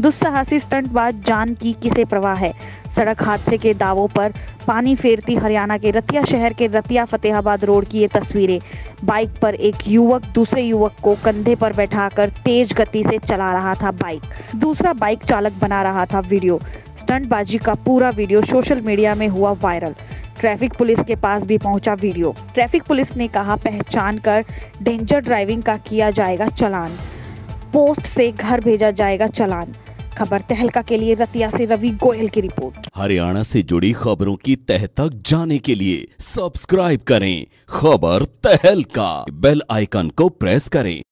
दुस्साहसी स्टंटबाज जान की किसे प्रवाह है? सड़क हादसे के दावों पर पानी फेरती हरियाणा के रतिया शहर के रतिया फतेहाबाद रोड की ये तस्वीरें। बाइक पर एक युवक दूसरे युवक को कंधे पर बैठाकर तेज गति से चला रहा था बाइक। दूसरा बाइक चालक बना रहा था वीडियो। स्टंटबाजी का पूरा वीडियो सोशल मीडिया में हुआ वायरल। ट्रैफ़िक पुलिस के पास भी पहुँचा वीडियो। ट्रैफ़िक पुलिस ने कहा, पहचान कर डेंजर ड्राइविंग का किया जाएगा चलान। पोस्ट से घर भेजा जाएगा चलान। खबर तहलका के लिए रतिया से रवि गोयल की रिपोर्ट। हरियाणा से जुड़ी खबरों की तह तक जाने के लिए सब्सक्राइब करें खबर तहलका। बेल आइकन को प्रेस करें।